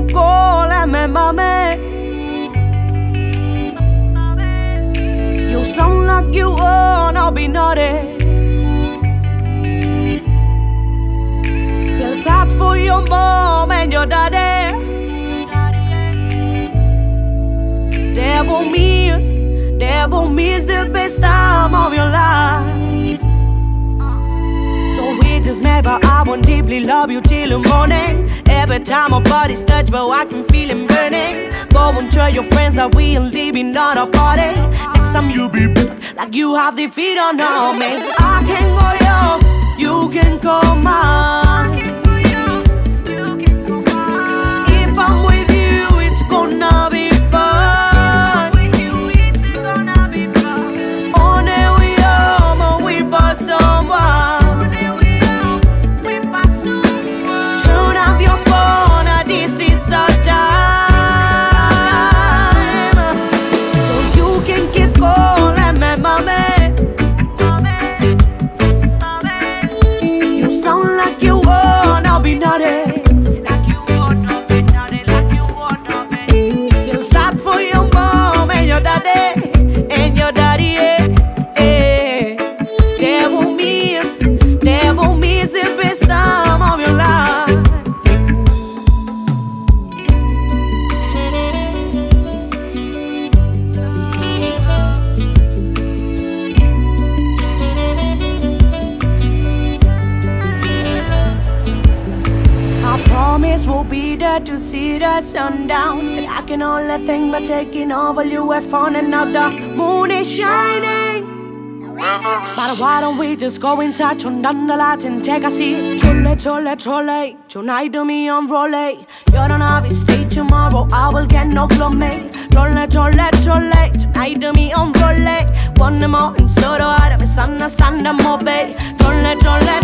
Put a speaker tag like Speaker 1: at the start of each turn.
Speaker 1: hip koleme mame You sound like you wanna be naughty. Feel sad for your mom and your daddy. They will miss, they will miss the baby I won't deeply love you till the morning. Every time our bodies touch, but I can feel it burning. Go and tell your friends that we ain't leaving on a party. Next time you be back, like you have the feet on me. I can go yours, you can call mine. We'll be there to see the sundown. But I can only think about taking over you have fun and now the moon is shining. But why don't we just go inside, turn down the lights and take a seat? Trolley, trolley, trolley, tonight to me on rolley. You don't have to stay tomorrow, I will get no gloomy. Trolley, trolley, trolley, tonight to me on rolley. One more and so do I, misunderstand the mobile. Trolley, trolley.